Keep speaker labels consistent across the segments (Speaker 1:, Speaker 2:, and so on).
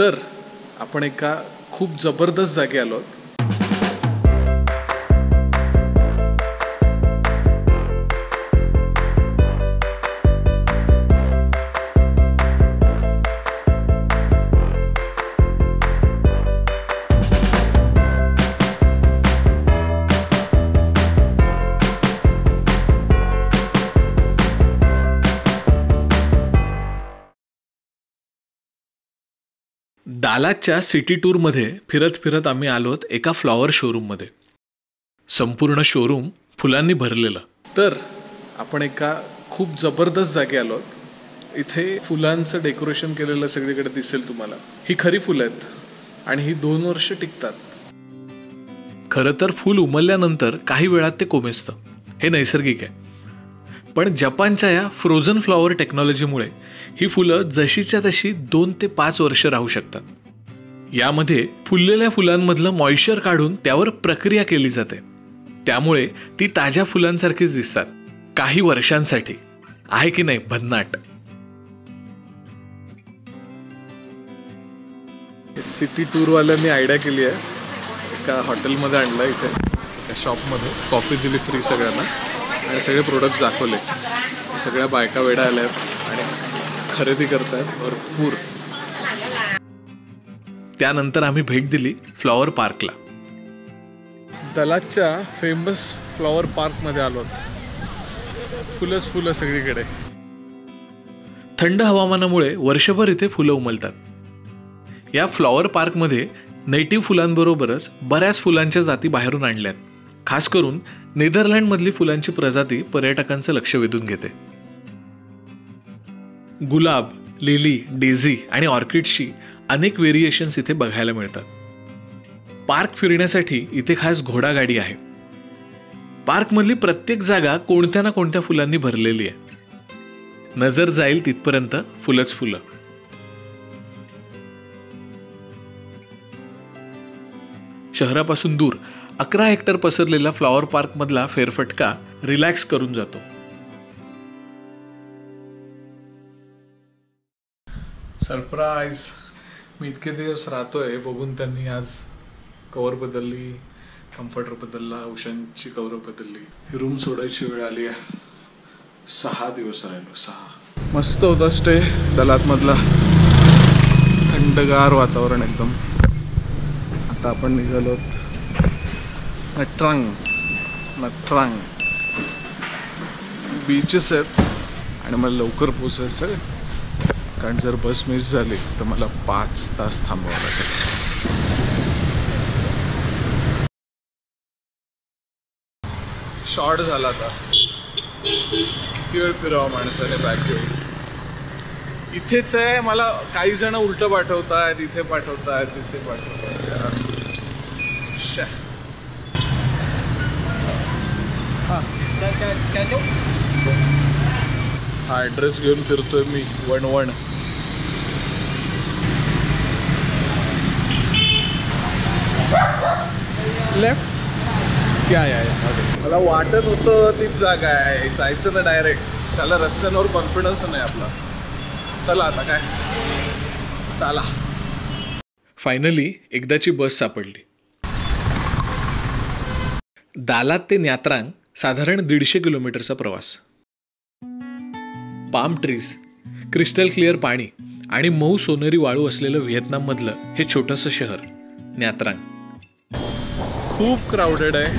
Speaker 1: तर आपण एका खूप जबरदस्त जागी आलो आहोत. दालाच्या सिटी टूरमध्ये फिरत फिरत आम्ही आलोत एका फ्लॉवर शोरूममध्ये. संपूर्ण शोरूम फुलांनी भरलेलं. तर आपण एका खूप जबरदस्त जागी आलो आहोत इथे फुलांचं डेकोरेशन केलेलं सगळीकडे दिसेल तुम्हाला. ही खरी फुलं आहेत आणि ही दोन वर्ष टिकतात. खरं तर फूल उमलल्यानंतर काही वेळात ते कोमेजतं. हे नैसर्गिक आहे. पण जपानच्या या फ्रोझन फ्लॉवर टेक्नॉलॉजीमुळे ही फुलं जशीच्या तशी दोन ते पाच वर्ष राहू शकतात. यामध्ये फुललेल्या फुलांमधलं मॉइश्चर काढून त्यावर प्रक्रिया केली जाते. त्यामुळे ती ताज्या फुलांसारखीच दिसतात. काही वर्षांसाठी. आहे की नाही भन्नाट? सिटी टूरवाल्यांनी आयडिया केली आहे. एका हॉटेलमध्ये आणलं इथे. एका शॉपमध्ये कॉफी दिली फ्री सगळ्यांना. आणि सगळे प्रोडक्ट्स दाखवले. सगळ्या बायका वेडा आल्या आणि खरेदी करतायत. भरपूर. त्यानंतर आम्ही भेट दिली फ्लॉवर पार्कला. दलाच्या फेमस फ्लॉवर पार्कमध्ये आलो. फुलंच फुलं सगळीकडे. थंड हवामानामुळे वर्षभर इथे फुलं उमलतात. या फ्लॉवर पार्कमध्ये नेटिव्ह फुलांबरोबरच बऱ्याच फुलांच्या जाती बाहेरून आणल्यात. खास करून नेदरलँडमधली फुलांची प्रजाती पर्यटकांचं लक्ष वेधून घेते. गुलाब लिली डेझी आणि ऑर्किड्सची अनेक व्हेरिएशन्स इथे बघायला मिळतात. पार्क फिरण्यासाठी इथे खास घोडागाडी आहे. पार्कमधली प्रत्येक जागा कोणत्या ना कोणत्या फुलांनी भरलेली आहे. नजर जाईल तिथपर्यंत फुलंच फुलं. शहरापासून दूर अकरा हेक्टर पसरलेला फ्लॉवर पार्क मधला फेरफटका रिलॅक्स करून जातो. सरप्राईज. मी इतके दिवस राहतोय बघून त्यांनी आज कवर बदलली कम्फर्टर बदलला औषधांची कवर बदलली. ही रूम सोडायची वेळ आली आहे. सहा दिवस राहिलो सहा. मस्त होता स्टे दलात मधला थंडगार वातावरण एकदम. आता आपण निघालो नट्रांग नट्रांग. बीचेस आहेत. आणि मला लवकर पोचायचं आहे कारण जर बस मिस झाली तर मला पाच तास थांबावं लागेल. शॉर्ट झाला आता. वेळ फिरावा माणसाने बॅग घेऊन. इथेच आहे मला काही जण उलट पाठवतायत इथे पाठवतायत तिथे पाठवतायत. शा. हा. ॲड्रेस घेऊन फिरतोय मी वन. लेफ्ट क्या या मला वाटत होतं तीच जागा आहे. जायचं ना डायरेक्ट चला रस्त्यांवर कॉन्फिडन्स नाही आपला. चला आता काय? चला. फायनली एकदाची बस सापडली. दालात ते न्यात्रांग साधारण दीडशे किलोमीटरचा प्रवास. पाम ट्रीज क्रिस्टल क्लिअर पाणी आणि मऊ सोनेरी वाळू असलेलं व्हिएतनाममधलं हे छोटंसं शहर न्यात्रांग. खूप क्राऊडेड आहे.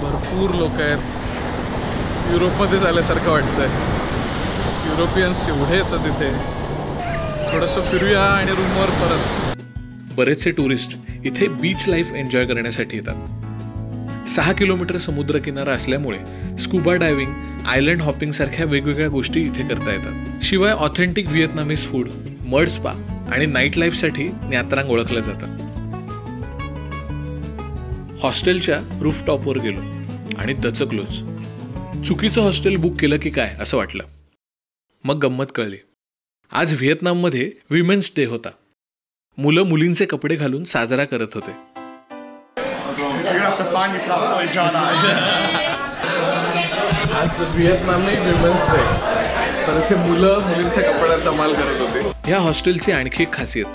Speaker 1: भरपूर लोक आहेत. युरोपमध्ये झाल्यासारखं वाटतंय. युरोपियन्स एवढे येतात तिथे. थोडंसं फिरूया आणि रूमवर परत. बरेचसे टुरिस्ट इथे बीच लाईफ एन्जॉय करण्यासाठी येतात. सहा किलोमीटर समुद्रकिनारा असल्यामुळे स्कुबा डायव्हिंग आयलंड हॉपिंग सारख्या वेगवेगळ्या गोष्टी इथे करता येतात. शिवाय authentic Vietnamese food mud spa आणि नाईट लाईफसाठी न्यात्रांग ओळखलं जातं. हॉस्टेलच्या रूफटॉपवर गेलो आणि दचकलोच. चुकीचं हॉस्टेल बुक केलं की काय असं वाटलं. मग गंमत कळली. आज व्हिएतनाममध्ये विमेन्स डे होता. मुलं मुलींचे कपडे घालून साजरा करत होते. आज विमेन्स डे. तर इथे मुलं मुलींच्या कपड्यात धमाल करत होते. ह्या हॉस्टेलची आणखी एक खासियत.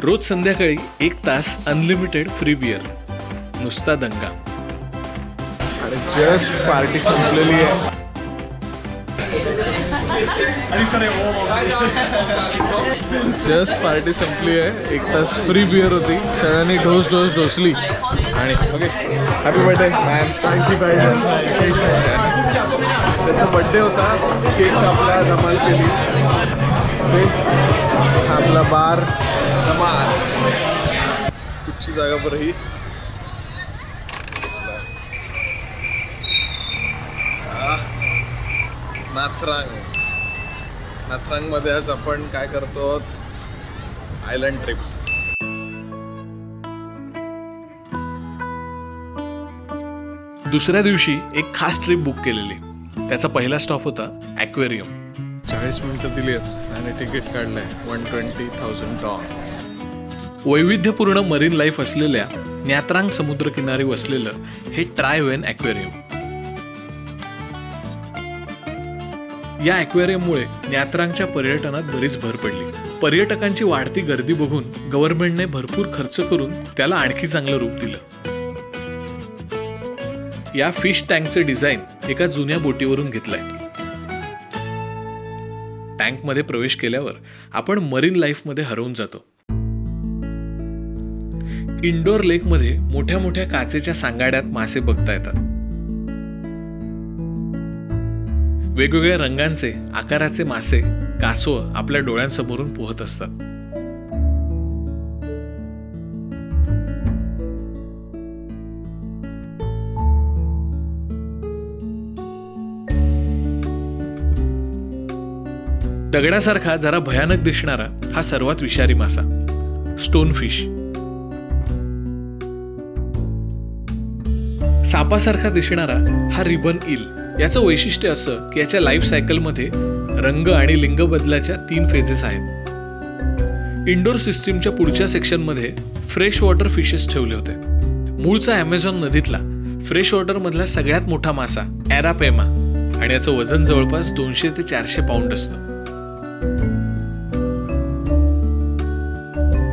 Speaker 1: रोज संध्याकाळी एक तास अनलिमिटेड फ्री बिअर नुसता दंगा.
Speaker 2: जस्ट पार्टी संपलेली आहे. जस्ट पार्टी संपली आहे. एक तास फ्री बिअर होती. सगळ्यांनी डोस डोस डोसली. आणि okay happy birthday man thank you त्याचा बड्डे होता. केक कापला धमाल केली. ओके आपला बार धमाल. कुठची जागा बरं ही? नाथरांग. नाथरांगमध्ये आज आपण काय करतो? आयलंड ट्रिप
Speaker 1: दुसऱ्या दिवशी एक खास ट्रिप बुक केलेली. त्याचा पहिला स्टॉप होता ॲक्वेरियम
Speaker 2: चाळीस मिनिटं दिली आहेत आणि तिकीट काढलंय. वन ट्वेंटी थाउजंड डॉन
Speaker 1: वैविध्यपूर्ण मरीन लाईफ असलेल्या न्यात्रांग समुद्रकिनारी वसलेलं हे ट्रायवेन ॲक्वेरियम या अॅक्वेरियममुळे न्यात्रांच्या पर्यटनात बरीच भर पडली. पर्यटकांची वाढती गर्दी बघून गव्हर्नमेंटने भरपूर खर्च करून त्याला आणखी चांगलं रूप दिलं. या फिश टँकचं डिझाईन एका जुन्या बोटीवरून घेतलंय. टँकमध्ये प्रवेश केल्यावर आपण मरीन लाईफमध्ये हरवून जातो. इंडोर लेकमध्ये मोठ्या मोठ्या काचेच्या सांगाड्यात मासे बघता येतात. वेगवेगळ्या रंगांचे आकाराचे मासे कासव आपल्या डोळ्यांसमोरून पोहत असतात. दगडासारखा जरा भयानक दिसणारा हा सर्वात विषारी मासा स्टोन फिश सापासारखा दिसणारा हा रिबन इल. याचं वैशिष्ट्य असं की याच्या लाईफ सायकलमध्ये रंग आणि लिंग बदलाच्या तीन फेजेस आहेत. इंडोर सिस्टीमच्या पुढच्या सेक्शनमध्ये फ्रेश वॉटर फिशेस ठेवले होते. मूळचा अमेझॉन नदीतला फ्रेश वॉटरमधला सगळ्यात मोठा मासा ॲरापेमा आणि याचं वजन जवळपास दोनशे ते चारशे पाऊंड असतं.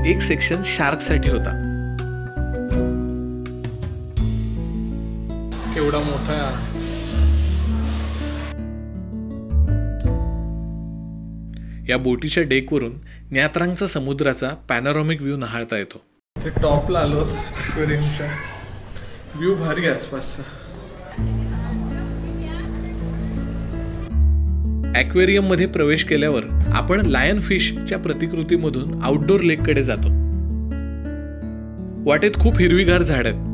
Speaker 1: एक सेक्शन शार्कसाठी होता.
Speaker 2: केवढा मोठा
Speaker 1: या बोटीच्या डेकवरून न्यात्रांगचा समुद्राचा पॅनोरॉमिक व्ह्यू नहाळता येतो.
Speaker 2: ते टॉपला आलो अक्वेरियमच्या. व्ह्यू भारी आहे आसपासचा.
Speaker 1: ॲक्वेरियममध्ये प्रवेश केल्यावर आपण लायन फिशच्या प्रतिकृतीमधून आउटडोर लेककडे जातो. वाटेत खूप हिरवीगार झाड आहेत.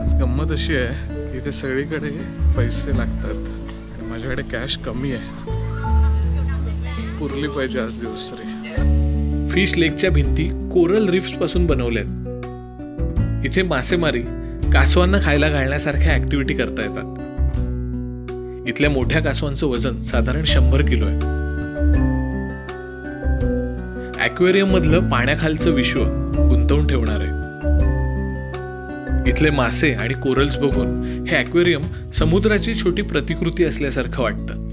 Speaker 2: आज गंमत अशी आहे की इथे सगळीकडे पैसे लागतात आणि माझ्याकडे कॅश कमी आहे. पुरली पाहिजे आज दिवस तरी.
Speaker 1: फिश लेकच्या भिंती कोरल रिफ्सपासून बनवल्यात. इथे मासेमारी कासवांना खायला घालण्यासारख्या ऍक्टिव्हिटी करता येतात. इथल्या मोठ्या कासवांचं वजन साधारण शंभर किलो आहे. ॲक्वेरियम मधलं पाण्याखालचं विश्व गुंतवून ठेवणार आहे. इथले मासे आणि कोरल्स बघून हे ॲक्वेरियम समुद्राची छोटी प्रतिकृती असल्यासारखं वाटतं.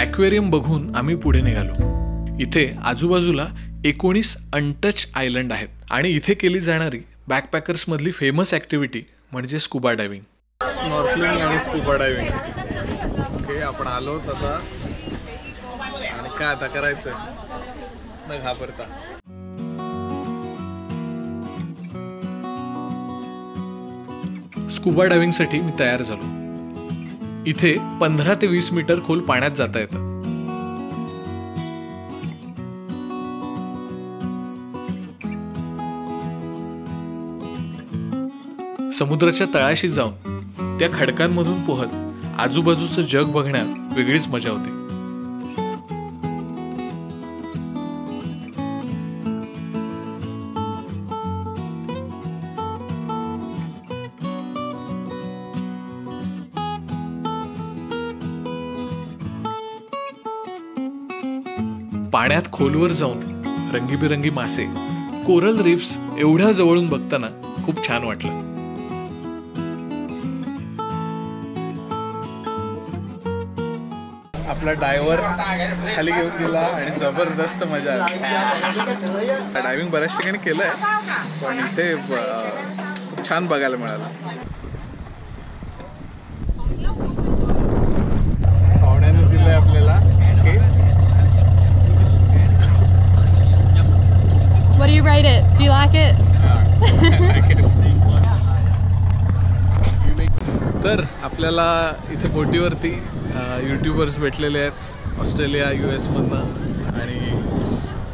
Speaker 1: ॲक्वेरियम बघून आम्ही पुढे निघालो. इथे आजूबाजूला एकोणीस अनटच आयलंड आहेत आणि इथे केली जाणारी बॅकपॅकर्स मधली फेमस ऍक्टिव्हिटी म्हणजे स्कुबा डायव्हिंग
Speaker 2: स्नॉर्कलिंग आणि स्कूबा डायव्हिंग ओके आपण आलो आता आणि काय आता करायचं? न घाबरता.
Speaker 1: स्कुबा डायव्हिंगसाठी मी तयार झालो. इथे पंधरा ते वीस मीटर खोल पाण्यात जाता येतं. समुद्राच्या तळाशी जाऊन त्या खडकांमधून पोहत आजूबाजूचं जग बघण्यात वेगळीच मजा होती. पाण्यात खोलवर जाऊन रंगीबेरंगी मासे कोरल रिफ्स एवढ्या जवळून बघताना खूप छान वाटलं.
Speaker 2: आपला डायव्हर खाली घेऊन गेला आणि जबरदस्त मजा आली. डायव्हिंग बऱ्याच ठिकाणी केलंय पण इथे खूप छान बघायला मिळालं पाहुण्याने दिलंय आपल्याला cake
Speaker 3: What do you rate it? Do you like it?
Speaker 2: तर आपल्याला इथे बोटीवरती यूट्यूबर्स भेटलेले आहेत. ऑस्ट्रेलिया यू एसमधनं आणि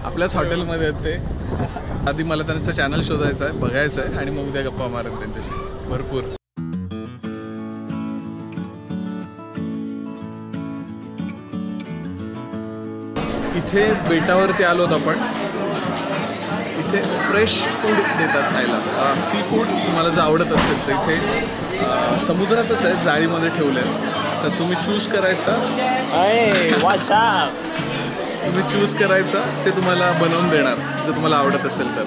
Speaker 2: आपल्याच हॉटेलमध्ये आहेत ते. आधी मला त्यांचं चॅनल शोधायचं आहे बघायचं आहे. आणि मग उद्या गप्पा मारत त्यांच्याशी. भरपूर. इथे बेटावरती आलोत आपण. इथे फ्रेश फूड देतात खायला. सी फूड तुम्हाला जर आवडत असेल तर इथे समुद्रातच आहे जाळीमध्ये ठेवले तर तुम्ही चूज करायचा? तुम्ही चूज करायचा ते तुम्हाला बनवून देणार जर तुम्हाला आवडत असेल तर.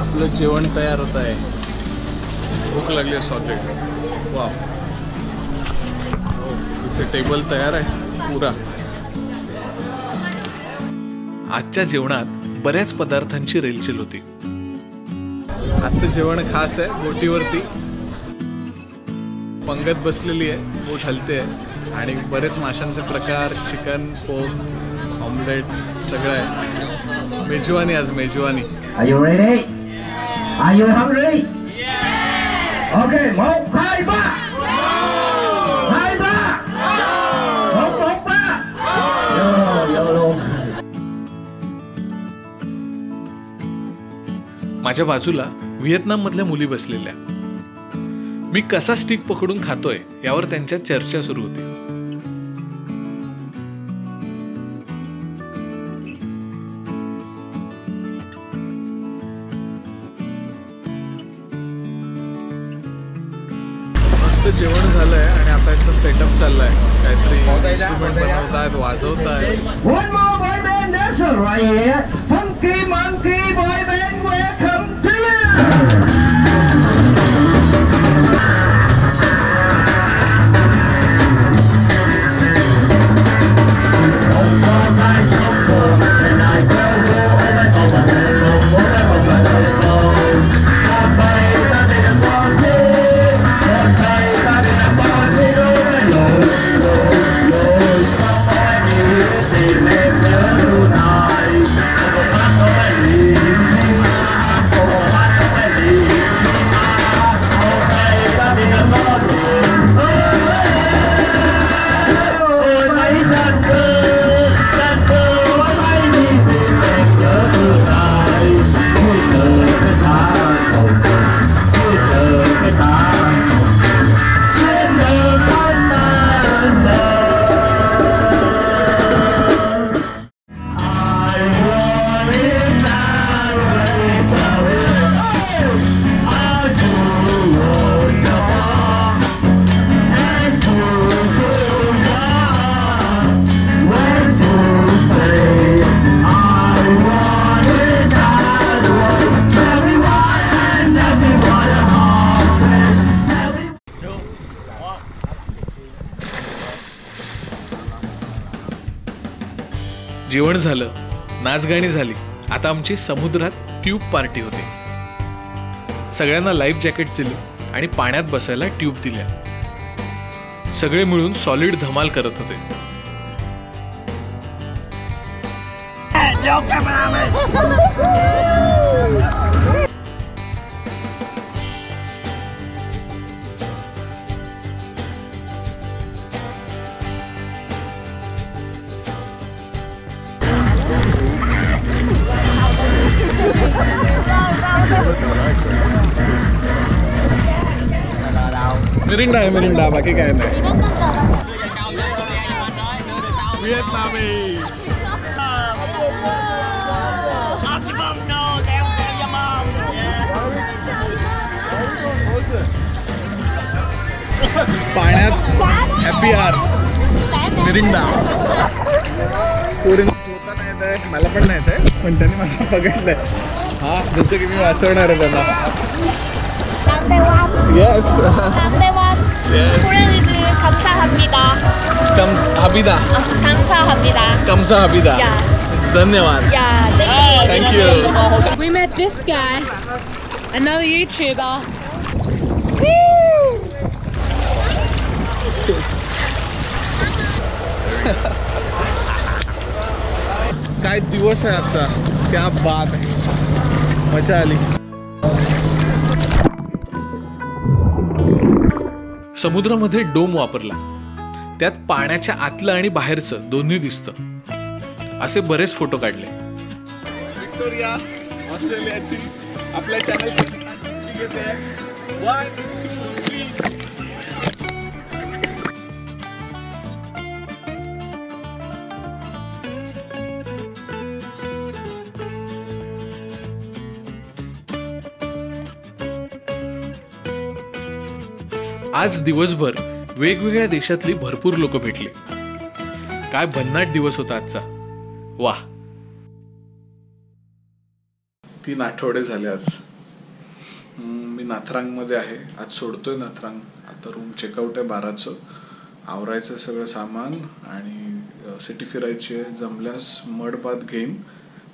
Speaker 2: आपलं जेवण तयार होत आहे. भूक लागली आहे सॉजेक्ट वा इथे टेबल तयार आहे पुरा.
Speaker 1: आजच्या जेवणात बऱ्याच पदार्थांची रेलचेल होती.
Speaker 2: आजचं जेवण खास आहे बोटीवरती. पंगत बसलेली आहे बोट हलते आहे. आणि बरेच माशांचे प्रकार चिकन पोम ऑमलेट सगळं आहे. मेजवानी आज मेजवानी.
Speaker 4: Are
Speaker 1: माझ्या बाजूला व्हिएतनाममधल्या मुली बसलेल्या. मी कसा स्टिक पकडून खातोय यावर त्यांच्यात चर्चा सुरू होती.
Speaker 2: मस्त जेवण झालंय आणि आता याचा सेटअप चाललाय. काहीतरी इन्स्ट्रुमेंट बनवतायत वाजवतायत.
Speaker 4: khi mến khi với bên quê khẩm thiên
Speaker 1: जेवण झालं नाचगाणी झाली आता आमची समुद्रात ट्यूब पार्टी होती. सगळ्यांना लाईफ जॅकेट दिले आणि पाण्यात बसायला ट्यूब दिल्या. सगळे मिळून सॉलिड धमाल करत होते.
Speaker 2: मिरिंडा आहे मिरिंडा बाकी काय नाही. व्हिएतनामी पाण्यात हॅपी आर येत आहे मला पण नाही आहे पण त्यांनी मला बघितलंय. हा जसं की मी वाचवणार आहे त्यांना.
Speaker 3: Number one.
Speaker 2: Yes
Speaker 3: Number one.
Speaker 2: Yes
Speaker 3: Where is it? 감사합니다.
Speaker 2: कम हबिदा
Speaker 3: 아, 감사합니다.
Speaker 2: कमसा हबिदा
Speaker 3: या.
Speaker 2: धन्यवाद
Speaker 3: Yeah, thank you.
Speaker 2: Thank you
Speaker 3: We met this guy, another YouTuber.
Speaker 2: काय दिवस आहे आजचा क्या बात आहे मजा आली
Speaker 1: समुद्रामध्ये डोम वापरला. त्यात पाण्याच्या आतलं आणि बाहेरचं दोन्ही दिसतं. असे बरेच फोटो काढले.
Speaker 2: विक्टोरिया ऑस्ट्रेलियाची आपल्या चॅनल
Speaker 1: आज दिवसभर वेगवेगळ्या देशातली भरपूर लोक भेटली. काय भन्नाट दिवस होता आजचा. वा.
Speaker 2: तीन आठवडे झाले आज. मी नाथरांगमध्ये आहे. आज सोडतोय नाथरांग. आता रूम चेकआउट आहे बाराचं. आवरायचं सगळं सामान आणि सिटी फिरायची आहे. जमल्यास मडबाद घेईन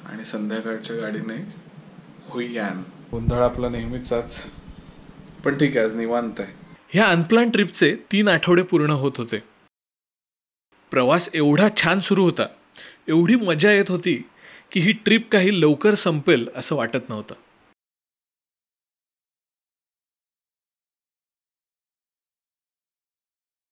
Speaker 2: आणि संध्याकाळच्या गाडीने होई यान. गोंधळ आपला नेहमीचाच पण ठीक आहे आज निवांत आहे.
Speaker 1: ह्या अनप्लान ट्रिपचे तीन आठवडे पूर्ण होत होते. प्रवास एवढा छान सुरू होता. एवढी मजा येत होती की ही ट्रिप काही लवकर संपेल असं वाटत नव्हतं.